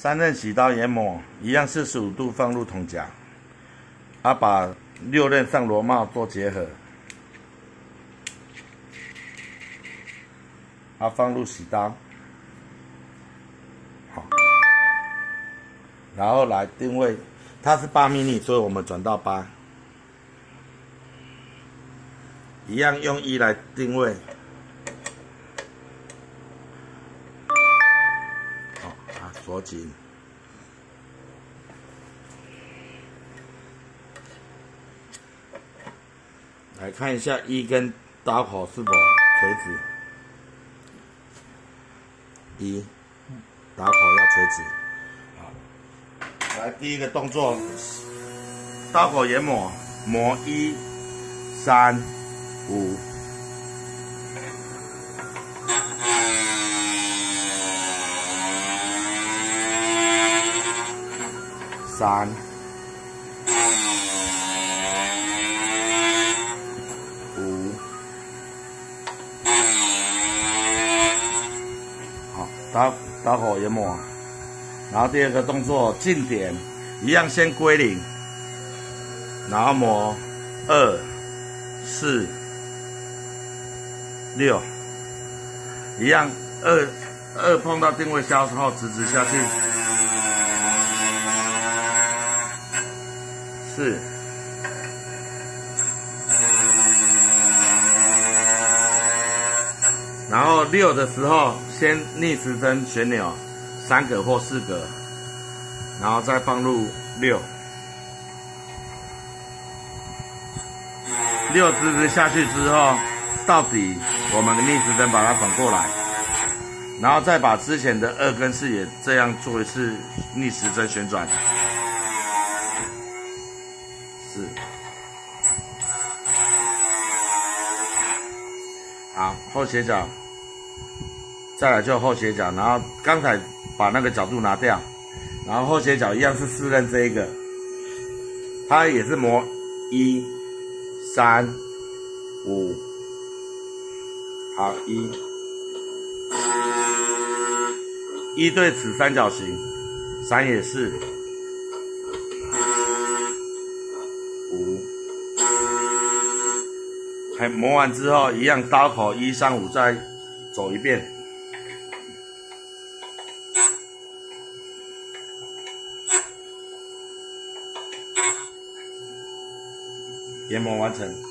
三刃洗刀研磨一样，四十五度放入桶夹，啊，把六刃上螺帽做结合，啊，放入洗刀，好，然后来定位，它是八米米，所以我们转到八，一样用一来定位。锁紧，来看一下一根刀口是否垂直。一，刀口要垂直。来第一个动作，刀口研磨，磨一、三、五。三、五，好，打打火研磨，然后第二个动作近点，一样先归零，然后磨二、四、六，一样二二碰到定位销后直直下去。四，然后六的时候，先逆时针旋钮三格或四格，然后再放入六，六直直下去之后，到底我们逆时针把它转过来，然后再把之前的二跟四也这样做一次逆时针旋转。好后斜角，再来就后斜角，然后刚才把那个角度拿掉，然后后斜角一样是四刃这一个，它也是磨一、三、五，好一，一对此三角形，三也是。磨完之后，一样刀口一三五再走一遍，研磨完成。